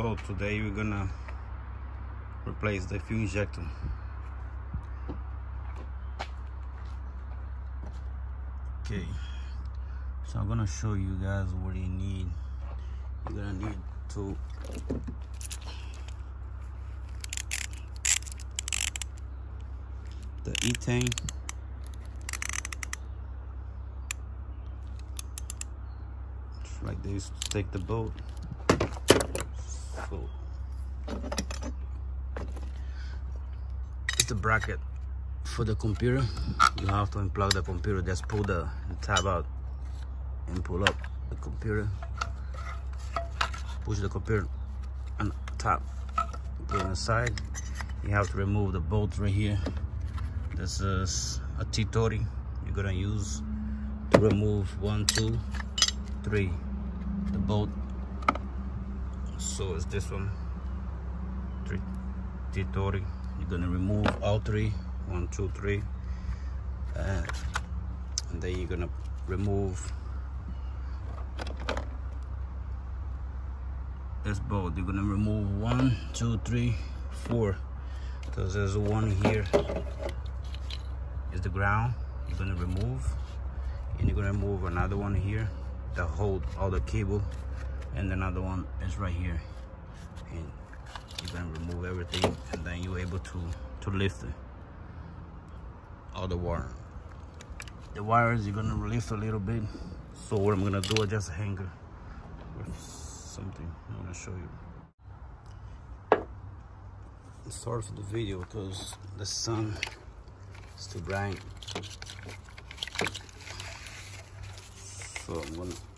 so today we're gonna replace the fuel injector. Okay. So I'm gonna show you guys what you need. You're gonna need to the ethane. Like this to take the bolt it's the bracket for the computer. You have to unplug the computer. Just pull the tab out and pull up the computer. Push the computer on top put on the side. You have to remove the bolts right here. This is a T30 you're gonna use to remove one two three the bolt so it's this one. T30 you're gonna remove all three. One two three. Uh, and then you're gonna remove this bolt you're gonna remove one two three four. Because there's one here is the ground you're gonna remove. And you're gonna remove another one here that hold all the cable and another one is right here. And you're gonna remove everything and then you're able to to lift all the wire. The wires you're gonna lift a little bit. So what i'm gonna do is just a hanger with something. I'm gonna show you. For the video because the sun is too bright. So i'm gonna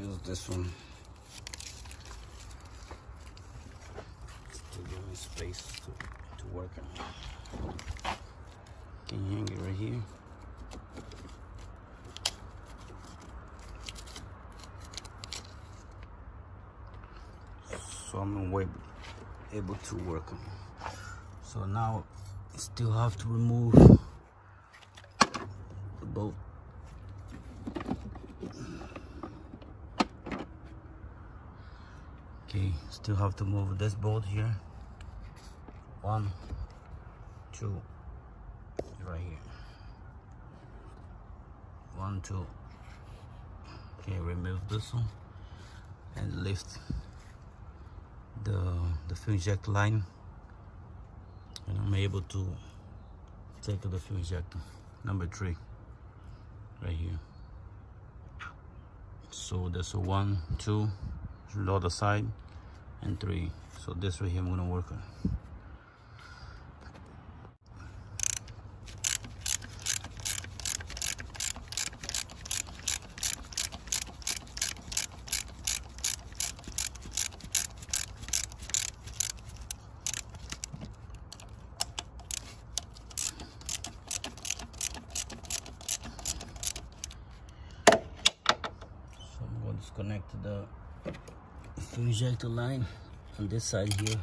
use this one to give me space to, to work on. Can you hang it right here? So I'm able to work on. So now I still have to remove the bolt okay still have to move this bolt here. One two right here. One two. Okay remove this one and lift the the fuel injector line. And I'm able to take the fuel injector number three right here. So there's a one two the other side and three. So this right here I'm gonna work on so I'm going to disconnect the fuel injector line on this side here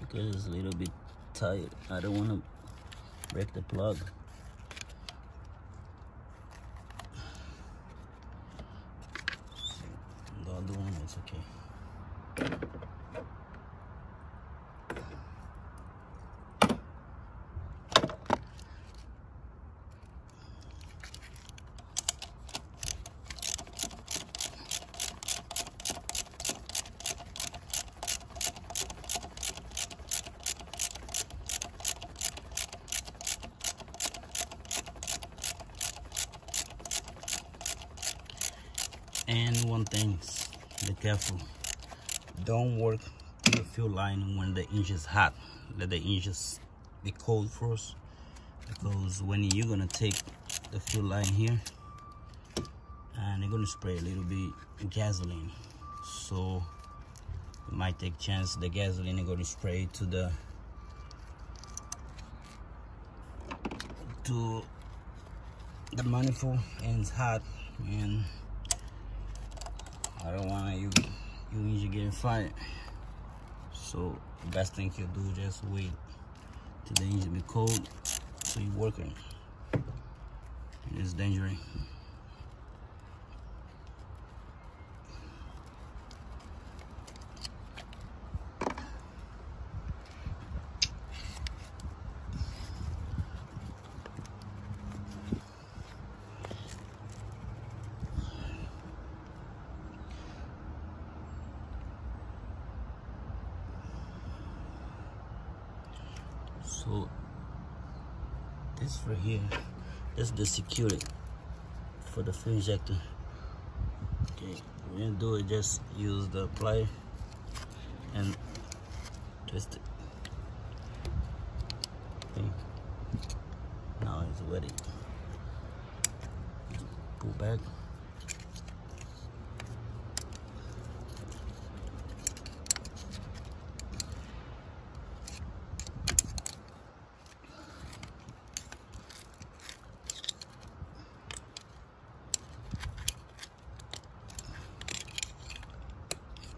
because it's a little bit tight. I don't want to break the plug. The other one is okay. And one thing, be careful. Don't work the fuel line when the engine is hot. Let the engine be cold first. Because when you're gonna take the fuel line here, and you're gonna spray a little bit gasoline. So you might take chance the gasoline is gonna spray to the to the manifold and it's hot and I don't want you you engine getting fired. So the best thing you do just wait till the engine be cold so you working. It's dangerous. so this right here. This is the security for the fuel injector. Okay you do it just use the plier and twist it. Okay. Now it's ready. Pull back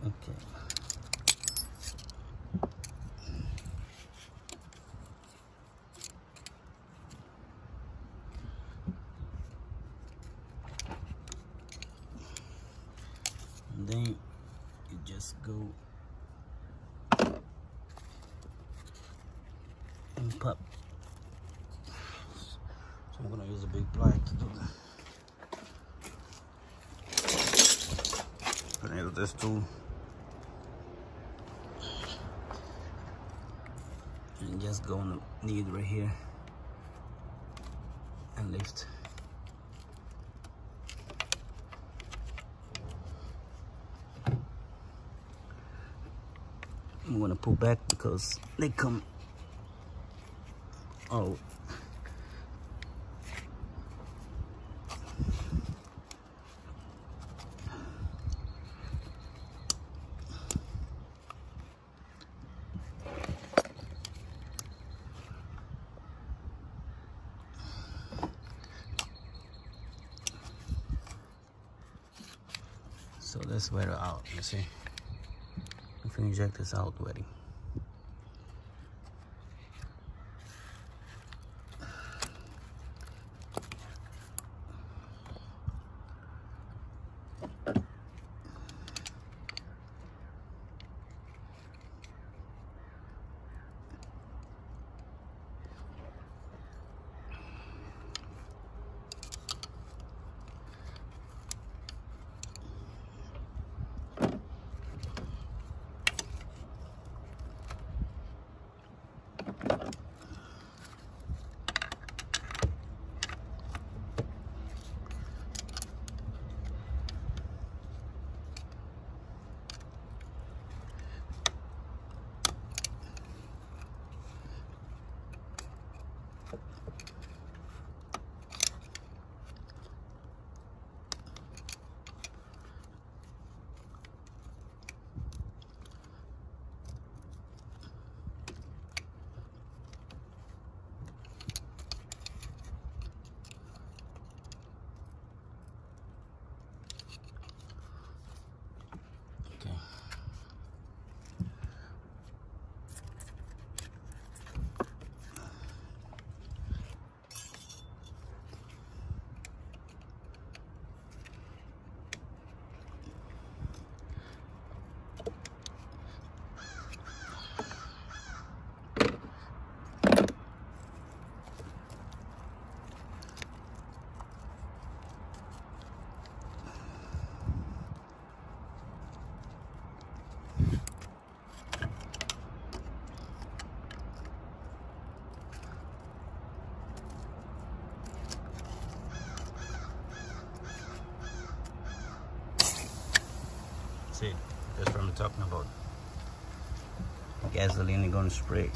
Okay. And then you just go and pop. So I'm gonna use a big plier to do that. Gonna use this tool. And just go on the knee right here and lift. I'm gonna pull back because they come oh So let's wear it out, you see. If you inject this out already. Gasoline gonna spray.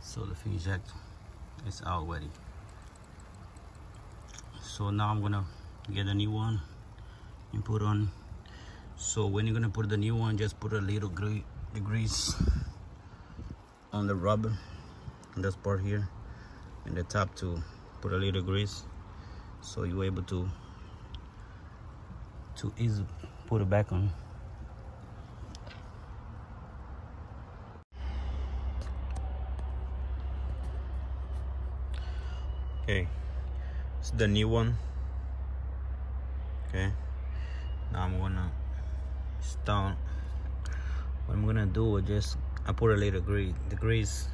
So the fuel inject is out already. So now I'm gonna get a new one and put on so when you're gonna put the new one just put a little gre grease on the rubber on this part here and the top to put a little grease so you're able to to easily put it back on. Okay it's the new one. Okay now I'm gonna start. What I'm gonna do is just I put a little grease the grease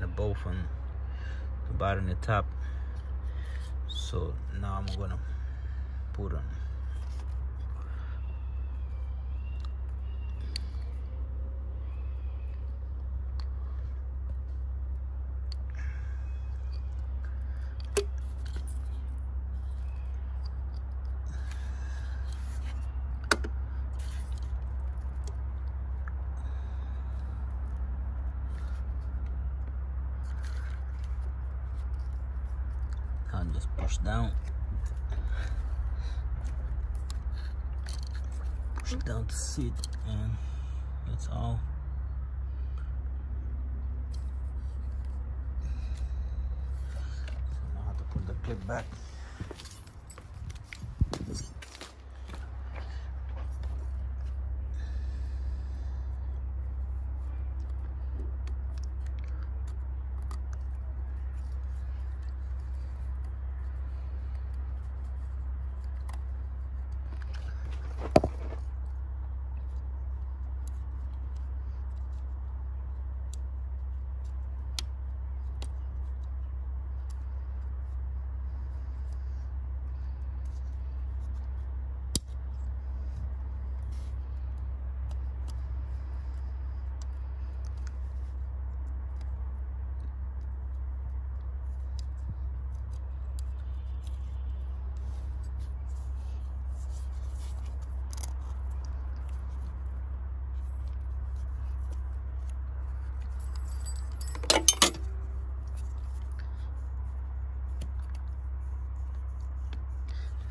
the both on the bottom and the top. So now I'm gonna put and just push down. Push down to sit and that's all so now I have to put the clip back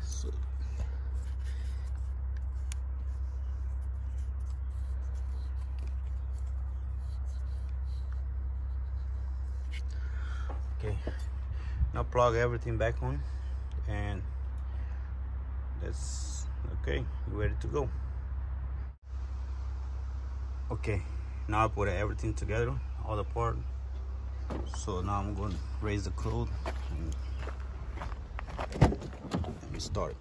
so okay. Now plug everything back on and that's okay. Ready to go. Okay. Now I put everything together all the part. So now I'm going to raise the cloth and let me start.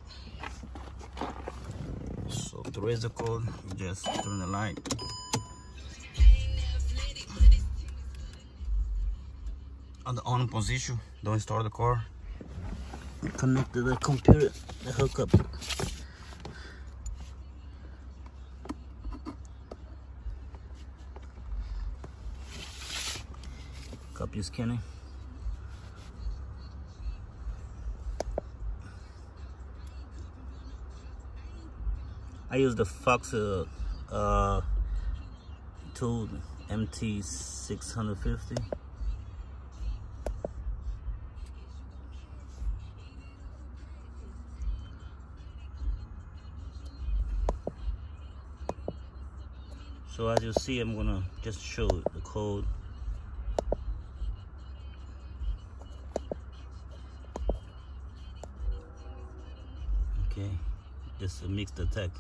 So to raise the code just turn the light on the on position don't start the car. Connect to the computer the hookup copy scanning I use the Fox uh, uh, tool NT650 So as you see, I'm gonna just show the code. Okay, just a mixed the text,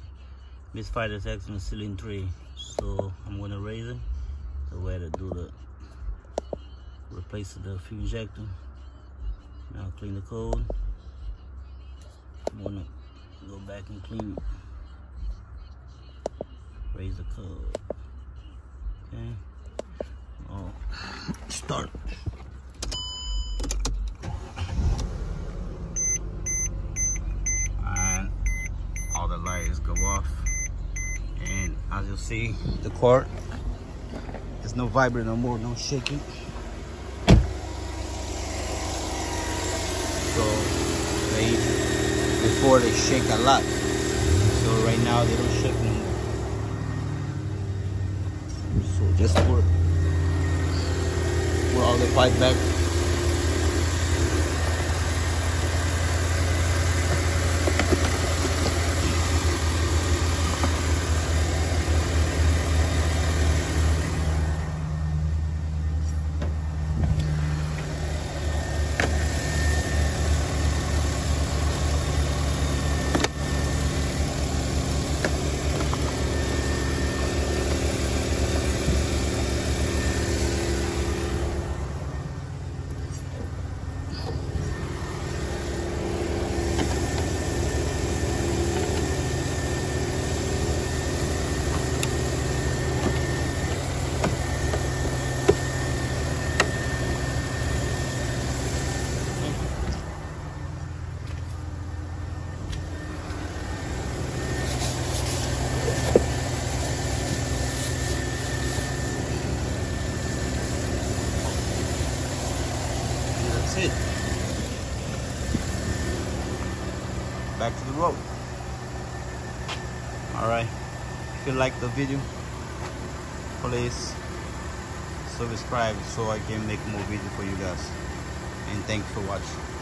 misfire the text in cylinder tree. So I'm gonna raise it the way to do the replace the fuel injector. Now clean the code. I'm gonna go back and clean raise the code. Okay. Oh, start. And all the lights go off. And as you see, the cord, there's no vibrate no more, no shaking. So they, before they shake a lot. So right now they don't shake no more. So just put, put all the pipe back. To the road. Alright, if you like the video, please subscribe so I can make more video for you guys. And thanks for watching.